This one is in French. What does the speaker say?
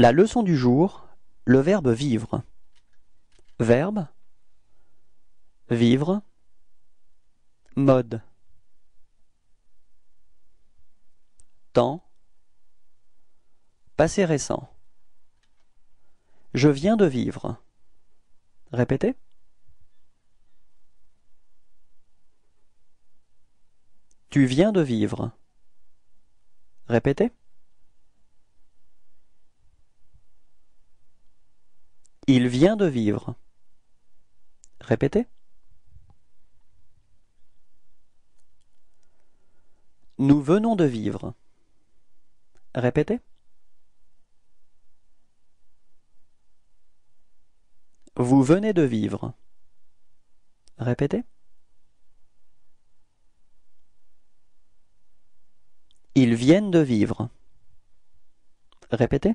La leçon du jour, le verbe vivre. Verbe vivre mode temps passé récent Je viens de vivre. Répétez. Tu viens de vivre. Répétez. Il vient de vivre. Répétez. Nous venons de vivre. Répétez. Vous venez de vivre. Répétez. Ils viennent de vivre. Répétez.